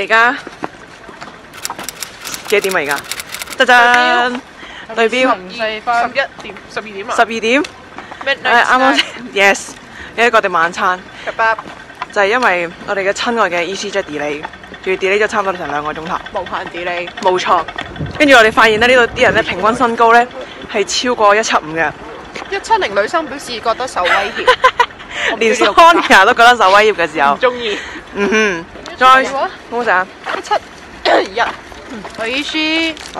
哋而家幾點啊？而家，得陣對標十一點、十二點啊？十二點，誒啱啱 yes 有一個哋晚餐，就係因為我哋嘅親愛嘅 EasyJet delay，仲要 delay 咗差唔多成兩個鐘頭。無限 delay，冇錯，跟住我哋發現咧，呢度啲人咧平均身高咧係超過一七五嘅，一七零女生表示覺得受威脅，連 Sonia 都覺得受威脅嘅時候。唔，中意。嗯哼，再好食啊！一七一，我意思。啊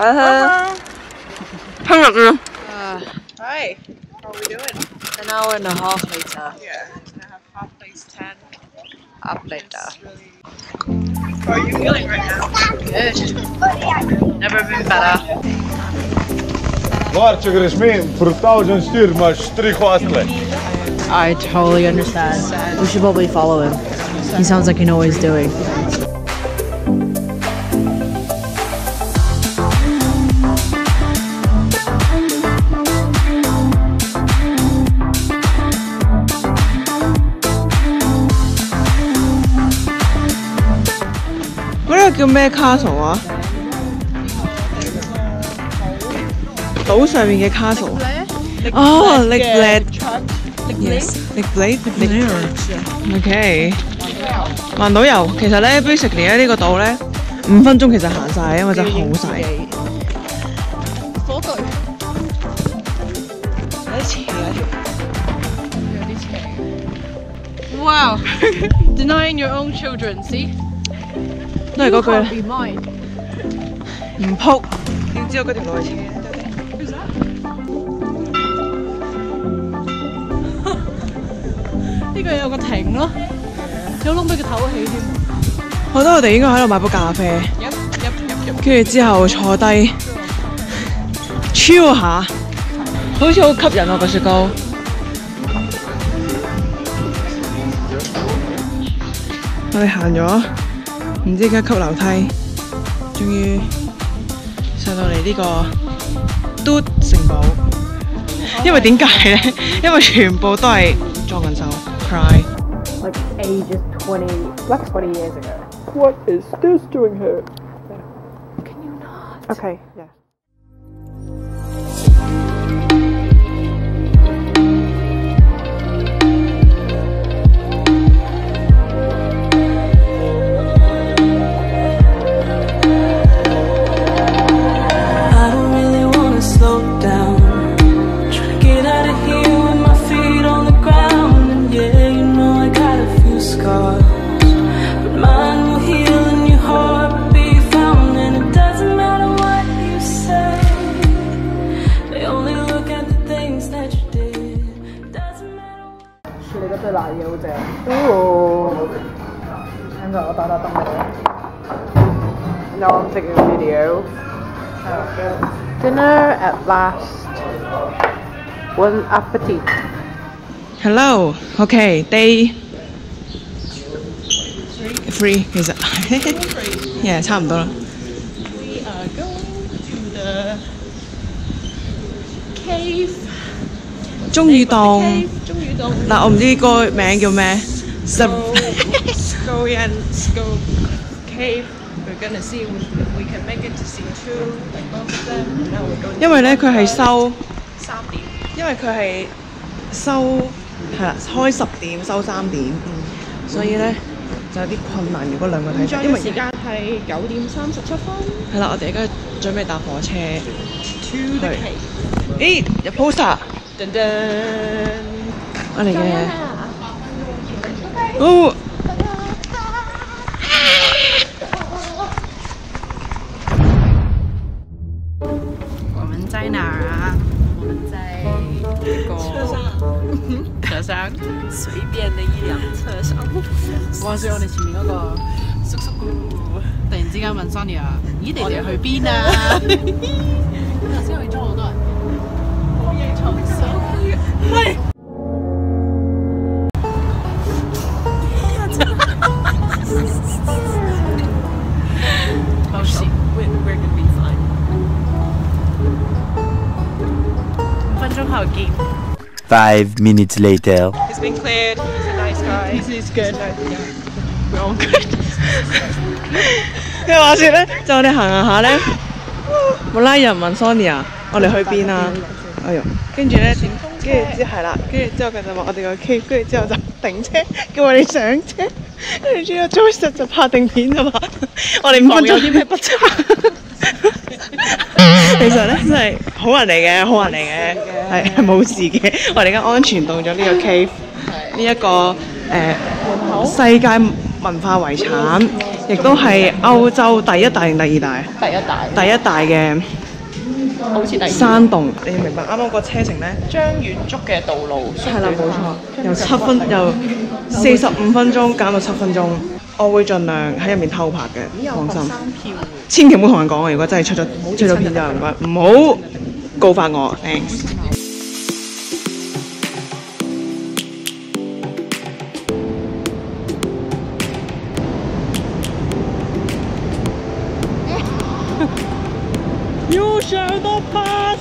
听日啊， Hi. How are we doing? An hour and a half later. Yeah. I have half place ten. Up later. How are you feeling right now? Good. Never been better. Ларчик Решмин, Фруктаужен Стир, маш три хвастле. I totally understand. We should probably follow him. He sounds like he knows what he's doing. Ờ, 嗰呢个叫咩 castle 啊？岛上面嘅 castle。哦，力 blade。Yes，力 blade，力 OK。 環島遊其實咧，basically 咧呢個島咧五分鐘其實行晒，因為真係好細。火炬有啲斜啊有啲邪。Wow! Denying your own children, see? 都係嗰句啦.唔撲，點知道嗰條路係斜？呢個有個停咯，有窿俾佢唞氣添。我覺得我哋應該喺度買杯咖啡，跟住之後坐低 chill 下，好似好吸引啊個雪糕。我哋行咗唔知幾多級樓梯，終於上到嚟呢個嘟城堡。因為點解咧？因為全部都係裝緊修 cry。Like ages 20, like 20 years ago. What is this doing here? Can you not? Okay, yes. No, I'm taking a video. Dinner at last. Bon appetit. Hello, okay, day three 其实 yeah 差唔多啦。 We are going to the cave. 中雨洞 Cave，中雨洞。嗱，我唔知个名叫咩，Sub Go in, go cave. 因為咧佢係收，三點。因為佢係收係啦，開十點收三點，所以咧就有啲困難。如果兩個睇晒，因為時間係九點三十七分。係啦，我哋而家準備搭火車 To cave. 咦，有 poster，噔噔。我哋嘅哦。車廂，隨便的一輛車廂。哇！所以我哋前面嗰個叔叔姑突然之間問 Sonia：咦，你哋去邊啊？頭先去咗好多人。好嘢，重手。係。Five minutes later. He's been cleared. He's a nice guy. This is good. We're all good. 跟住话说咧，就我哋行行下咧，无啦啦有人问 Sonia，我哋去边啊？哎呦，跟住咧点？跟住之后系啦，跟住之后佢就话我哋个 K，跟住之后就停车，叫我哋上车，跟住之后 Joyce 就拍定片就话我哋五分钟有啲咩不测。 其實咧真係好人嚟嘅，好人嚟嘅，係係冇事嘅。我哋而家安全到咗呢個 cave，呢一個誒、呃世界文化遺產，亦都係歐洲第一大定第二大？第一大，第一大嘅好似第二山洞。你明白啱啱個車程咧？將遠足嘅道路縮係啦，短冇錯，由七分由四十五分鐘減到七分鐘。我會盡量喺入面偷拍嘅，放心。 千祈唔好同人講啊！如果真係出咗出咗片就唔該，唔好告發我。Thanks。要上到 pass，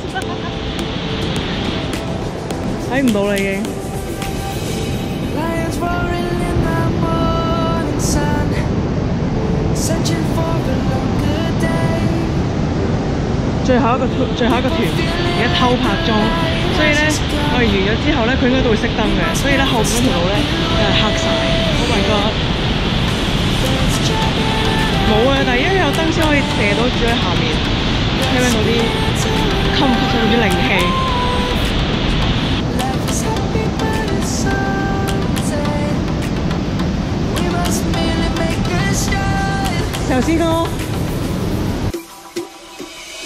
睇唔到啦已經。最後一個團最後一個團而家偷拍中，所以咧我哋完咗之後咧，佢應該都會熄燈嘅，所以咧後面嗰條路咧又係黑晒。Oh my god！冇啊，但係因為有燈先可以射到住喺下面，聽唔聽到啲吸唔吸到啲靈氣？Life is happy,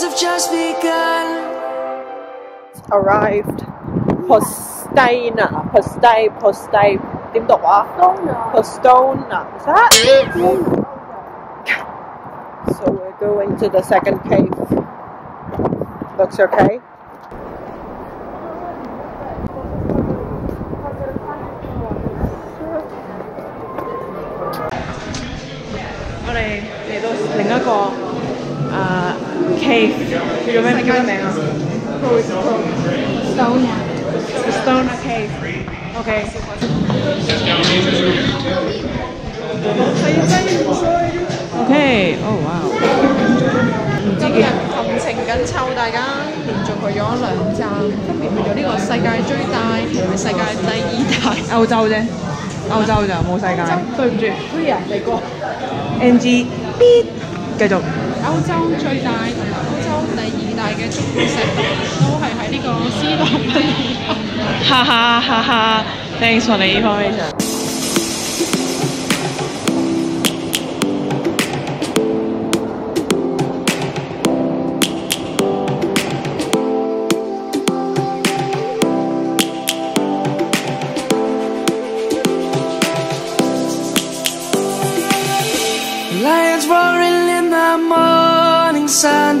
The birds have just begun. arrived Postina Postai Postai 点读啊？Postona is that? So we're going to the second cave. Looks okay. 我哋嚟到另一个 啊 cave，叫做咩叫咩名啊？Stone Cave。OK。OK，哦哇！唔知几行程紧凑，大家连续去咗两站，分别去咗呢个世界最大同埋世界第二大。欧洲啫，欧洲就冇世界。对唔住，Clear 你个 NG B 继续。欧洲最大同埋欧洲第二 大嘅足球石洞都系喺呢个斯洛文尼亚。哈哈哈哈！Thanks for the information。 Lions roaring in the morning sun,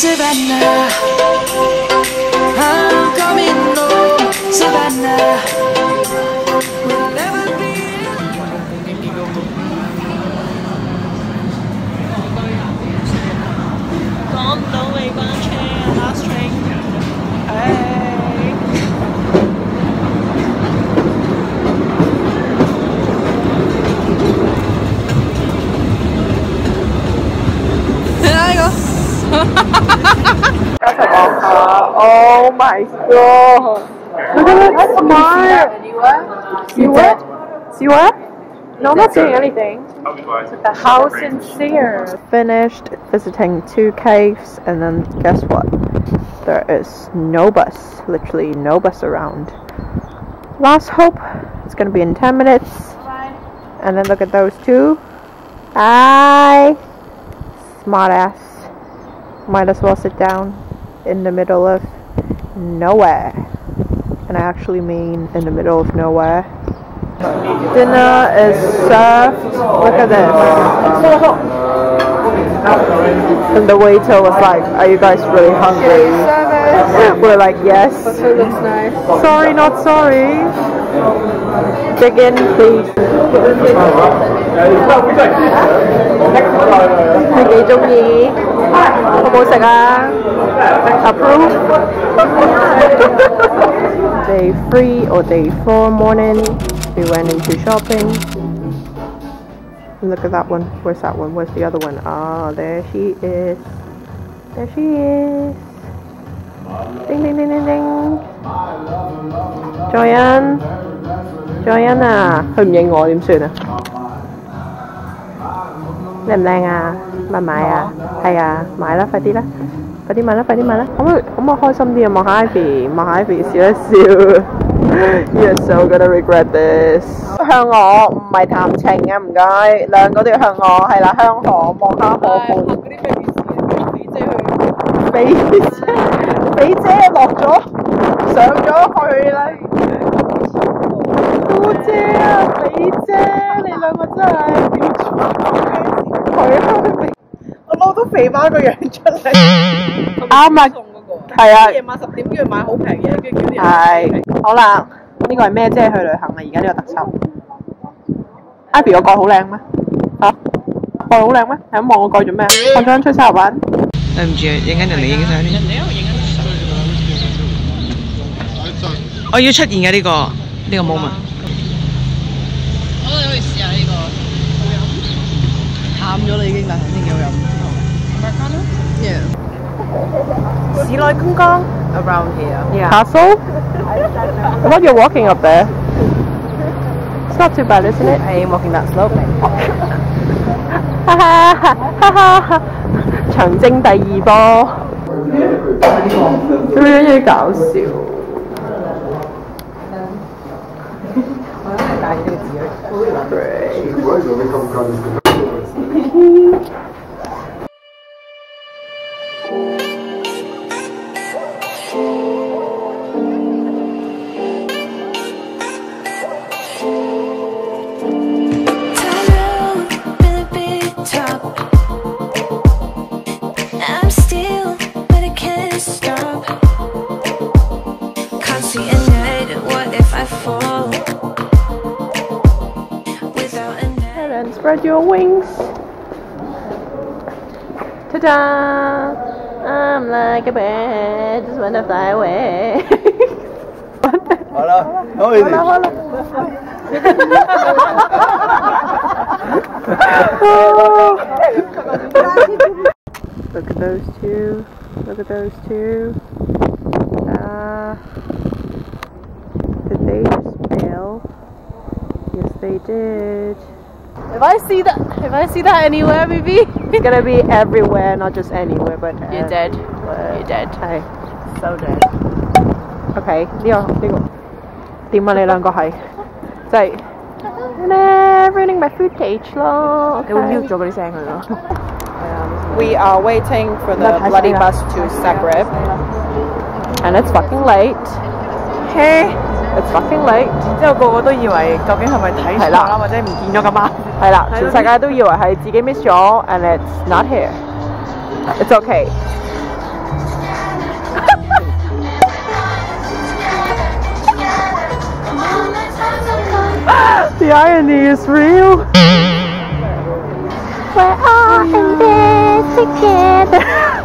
Savannah, I'm coming home, oh, Savannah. We'll never be alone. Last train. Oh, oh my god! Look at that smart. See what? See what? No, I'm not seeing anything. How sincere. Finished visiting two caves, and then guess what? There is no bus, literally no bus around. Last hope, it's gonna be in 10 minutes. And then look at those two. Hi! Smart ass. Might as well sit down in the middle of nowhere. And I actually mean in the middle of nowhere. Dinner is served. Look at this. And the waiter was like, Are you guys really hungry? We're like, Yes. looks nice. Sorry, not sorry. Dig in, please. 係幾 中意？好唔好食啊？Approve。day three or day four morning, we went into shopping. Look at that one. Where's that one? Where's the other one? Ah, there she is. There she is. Ding ding ding ding ding. Joanne. Joanne 啊，佢唔应我点算啊？ 靚唔靚啊？買唔買啊？係啊，買啦，快啲啦！快啲買啦，快啲買啦！可唔可以可唔可以開心啲啊？望下 Ivy，望下 Ivy 笑一笑。You're so gonna regret this。向我唔係談情啊，唔該，兩個都要向我，係啦，向河望下河畔。肥姐，肥姐落咗，上咗去啦。姑姐啊，肥姐，你兩個真係點佢 我撈到肥媽個樣出嚟。啱啊，係啊。夜晚十點叫佢買好平嘢，跟住叫啲人。係。好啦，呢個係咩姐去旅行啊？而家呢個特輯。Ivy 個蓋好靚咩？嚇？蓋好靚咩？係咁望個蓋做咩？我想出沙玩。對唔住，影緊人哋影相。人哋喺度影緊相。我要出現嘅呢個呢個 moment。我哋可以試下呢個好飲。淡咗啦已經，但係先幾好飲。Yeah. 市內觀光 Around here. Yeah. Castle? What you're walking up there? It's not too bad, isn't it? I am walking that. 哈哈哈哈哈哈！長征第二波，咁樣嘢搞笑。Really Ta-da! I'm like a bird, just wanna fly away. Hola, no Hola, hola. Look at those two. Look at those two. Uh, did they just bail? Yes, they did. If I see that, if I see that anywhere, maybe It's gonna be everywhere, not just anywhere, but you're dead. everywhere. You're dead. 系 So dead. OK，呢、个呢、个点啊？你两个系即系咧 ruining my footage 咯。你会 mute 咗嗰啲声佢咯。 We are waiting for the Not bloody high bus to Zagreb. And it's fucking late. Okay. It's fucking late. 之後個個都以為究竟係咪睇錯啦，或者唔見咗咁啊？係啦，全世界都以為係自己 miss 咗，and it's not here. It's okay. The irony is real. We're all in this together.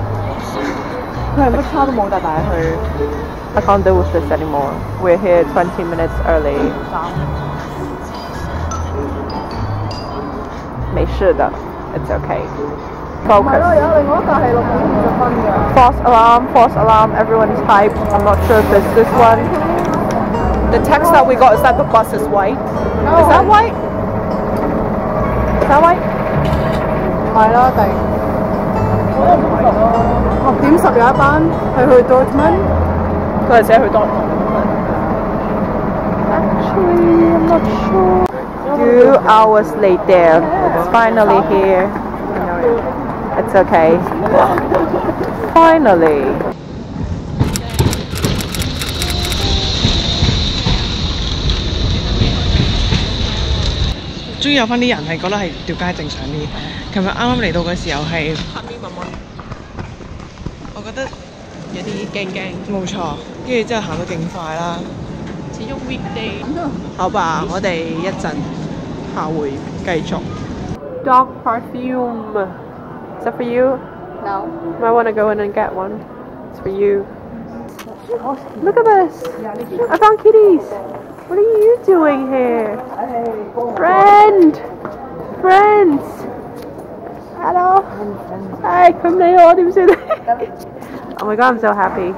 佢系乜差都冇带带去。 I can't deal with this anymore. We're here 20 minutes early. 没事的，It's okay. Focus. false alarm, false alarm. Everyone is hyped. I'm not sure if it's this one. The text that we got is that the bus is white. Is that white? Is that white? 系咯，定 六點十有一班係去 Dortmund。佢係寫去多。Actually, I'm not sure. Two hours later, it's finally here. It's okay. Finally. 終於有翻啲人係覺得係條街正常啲。琴日啱啱嚟到嘅時候係，我覺得有啲驚驚，冇錯，跟住之後行得勁快啦。始終 weekday。好吧，我哋一陣下回繼續。Dog perfume. Is that for you? No. Might want to go in and get one. It's for you. Look at this. I found kitties. What are you doing here? Friend. Friends. Hello. Hi, come now. Oh my god, I'm so happy.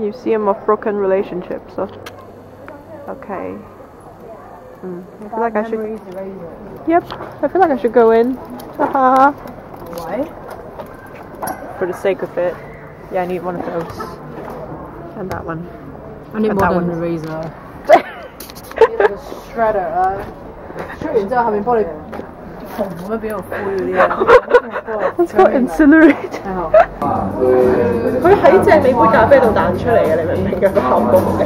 You see, I'm of broken relationship, so. Okay. Mm. I feel like I should. Yep, I feel like I should go in. Haha. Why? For the sake of it. Yeah, I need one of those. And that one. I need more than one. razor. eraser. You're shredder, uh. Sure, you. 缝咁样俾我灰嗰啲啊。 Let's go incinerate. 佢喺正你杯咖啡度弹出嚟嘅，你明唔明嘅个效果系？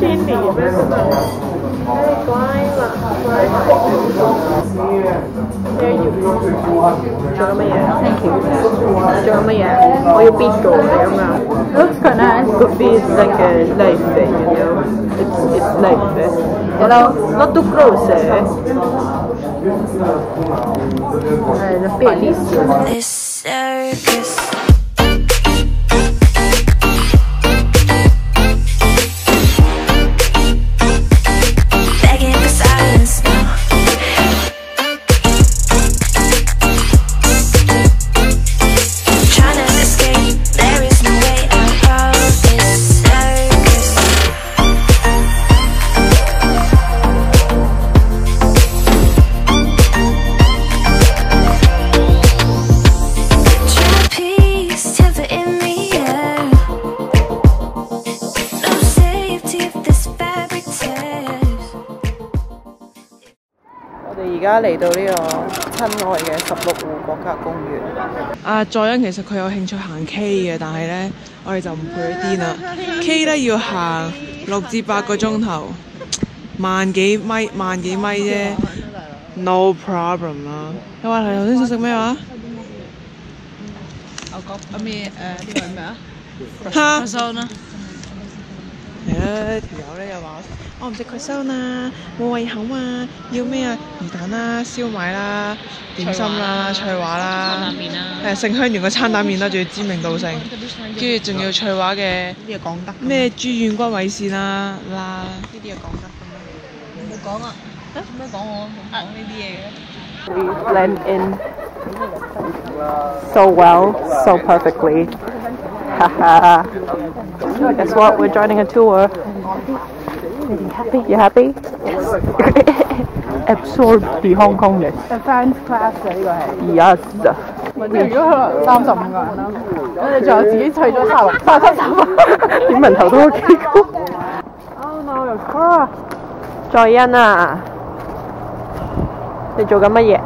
Jenny 咩咁啊？唉，乖啦，乖。There you go。仲有乜嘢？Thank you。仲有乜嘢？我要 beat 过你咁样。Looks quite nice. Could be like a knife, you know. It's it's knife. Hello. Not too close. eh? This circus. 家嚟到呢個親愛嘅十六湖國家公園。啊，再恩其實佢有興趣行 K 嘅，但係咧我哋就唔陪佢癲啦。K 咧要行六至八個鐘頭，萬幾米萬幾米啫，no problem 啦。你話你頭先想食咩話？牛角啊咩誒呢個係咩啊？哈！收啦。係啊，條友咧又話我唔食佢收啦，冇胃口啊，要咩啊？魚蛋啦、燒賣啦、點心啦、脆話啦，面啦，誒盛香園個餐蛋麵啦，仲要知名度性，跟住仲要翠華嘅呢啲嘢講得咩豬軟骨米線啦啦，呢啲嘢講得㗎嘛。冇講啊！做咩講我冇講呢啲嘢嘅？We blend in so well, so perfectly. Haha. Guess what? We're joining a tour. You happy? You happy? Absorb the Hong Kongness. Advanced class 嘅呢个系。 Yes. 即系如果可能三十五个人啦，我哋仲有自己砌咗三六三十三蚊。点问头都好几高。Oh no, your car. 在恩啊，你做紧乜嘢？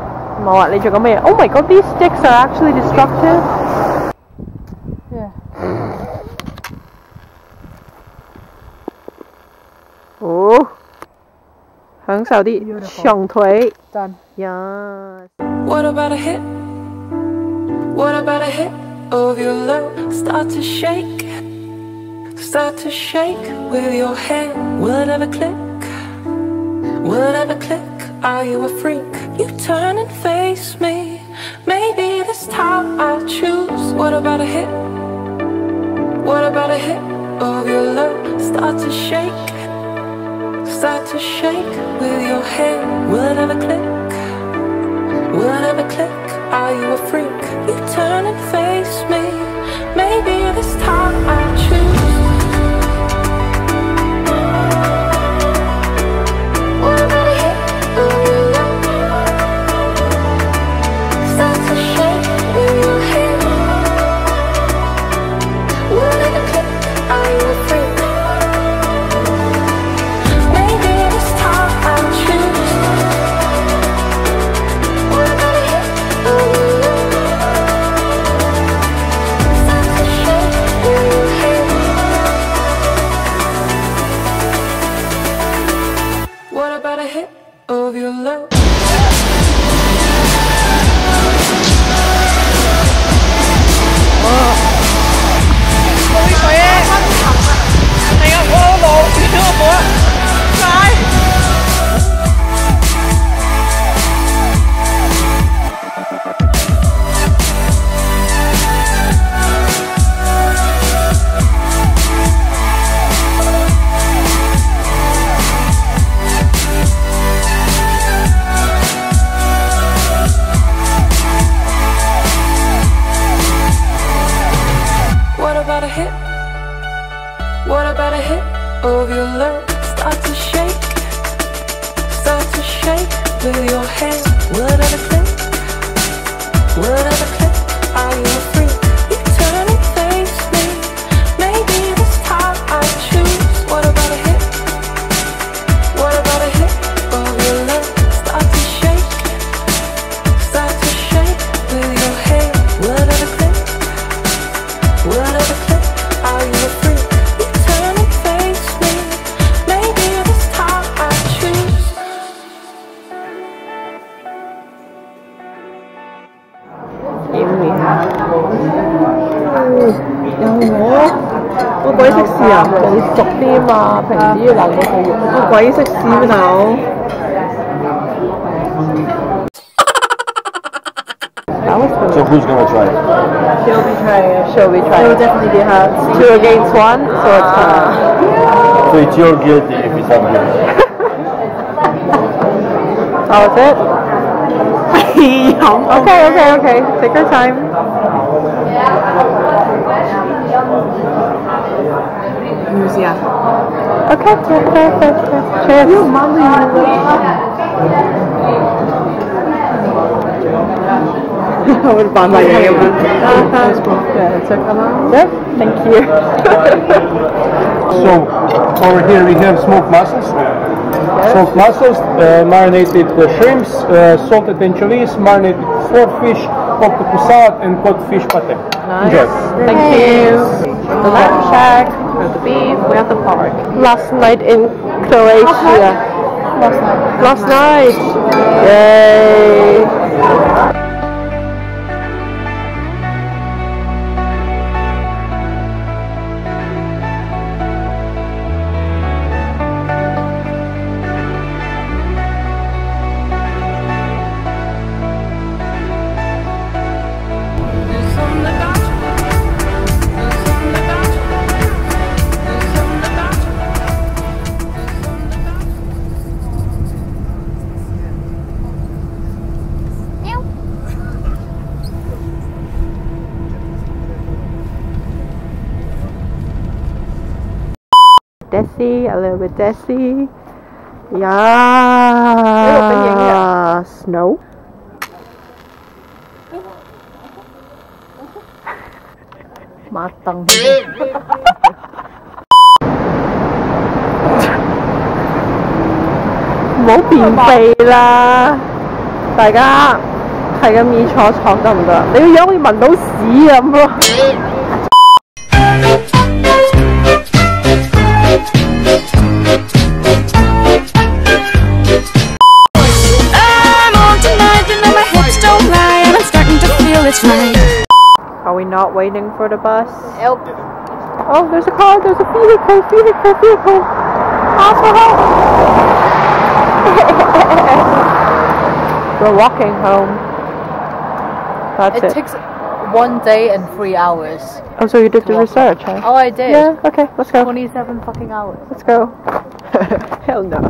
冇啊，你做紧乜嘢？Oh my god, these sticks are actually destructive. 享受啲长腿。 Done. Yes. What about a hit? What about a hit of your love? Start to shake, start to shake with your hand. Will it ever click? Will it ever click? Are you a freak? You turn and face me. Maybe this time I'll choose. What about a hit? What about a hit of your love? Start to shake, start to shake with your head. Will it ever click? Will it ever click? Are you a freak? You turn and face me. Maybe this time I choose. Of your love? Start to shake, 嘛，平时要留到好肉。我鬼识试咩大佬？ So who's gonna try it? She'll be trying. She'll be trying. It will definitely be her. Two against one, so it's her. So it's your guilty if it's not guilty. How is it? okay, okay, okay. Take your time. Okay, yes, okay, okay. yes. Cheers. You mommy. I would bond like any of them. Yeah, it took thank you. so, over here we have smoked mussels. Yes. Smoked mussels, uh, marinated uh, shrimps, uh, salted anchovies, marinated swordfish, octopus salad, and cod fish pate. Enjoy. Thank you. The lamb shack, we have the beef, we have the pork. Last night in Croatia. Last night. Last night. Yay. Desi, a little bit desi. Yeah. Snow. Matang. 唔好便秘啦！大家系咁意坐坐得唔得？你个样好似闻到屎咁咯！ it's right. Are we not waiting for the bus? Nope. Oh, there's a car. There's a vehicle. Vehicle. Vehicle. Alcohol. We're walking home. That's it. It takes one day and three hours. oh, so you did the research, huh? Oh, I did. Yeah. Okay. Let's go. 27 fucking hours. Let's go. Hell no.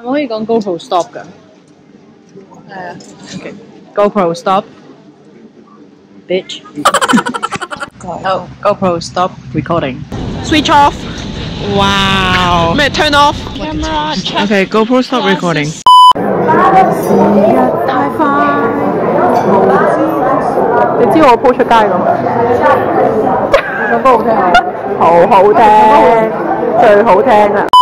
系咪可以讲 GoPro stop 㗎？系啊。Okay. GoPro stop. Bitch. oh, GoPro stop recording. Switch off. Wow. 咩 turn off? Camera check. Okay, GoPro stop recording.